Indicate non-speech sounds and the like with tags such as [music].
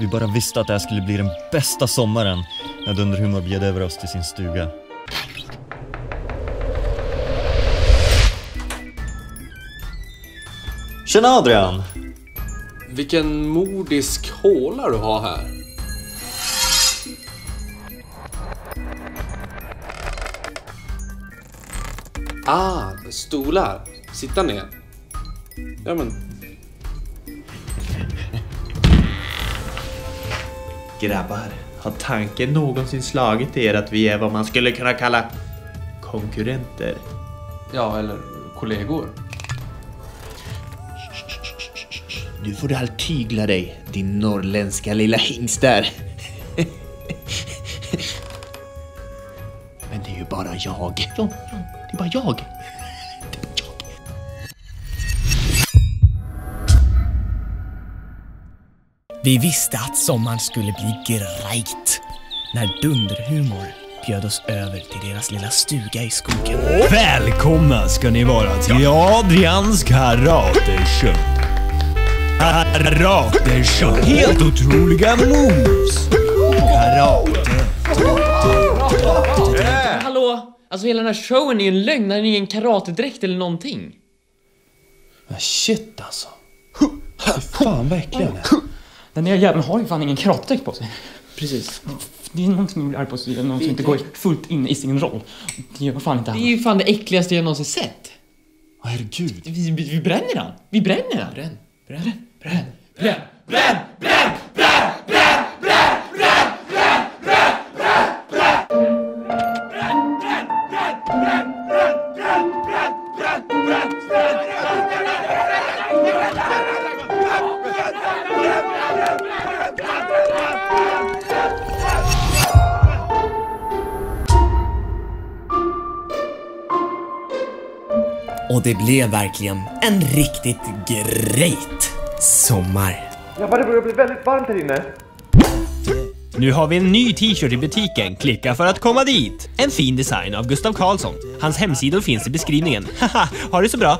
Vi bara visste att det här skulle bli den bästa sommaren när Dunderhumor bjöd över oss till sin stuga. Tjena Adrian! Vilken mordisk håla du har här. Ah, stolar. Sitta ner. Ja men, Grabbar, har tanken någonsin slagit er att vi är vad man skulle kunna kalla konkurrenter? ja eller kollegor. Nu får du allt tygla dig, din norrländska lilla hingst där. [laughs] Men det är ju bara jag. Ja, ja, det är bara jag. Vi visste att sommaren skulle bli grejt när Dunderhumor bjöd oss över till deras lilla stuga i skogen. Välkomna ska ni vara till Adrians karateshow. Karateshow. Helt otroliga moves. Karate. Hallå? Alltså hela den här showen är ju en lögn, den är ingen karatedräkt eller någonting. Shit alltså. Fy fan är. Den där jäveln har ju fan ingen karatedräkt på sig. Precis. Det är någonting jag blir arg på, så någon som inte går fullt in i sin roll. Det gör fan inte Det han. är ju fan det äckligaste jag någonsin sett. Herregud. Vi, vi, vi bränner han! Vi bränner han! Bränn, bränn, bränn, bränn, bränn! Och det blev verkligen en riktigt grejt sommar. Nu har vi en ny t-shirt i butiken. Klicka för att komma dit. En fin design av Gustav Karlsson. Hans hemsidor finns i beskrivningen. [laughs] Haha, ha det så bra.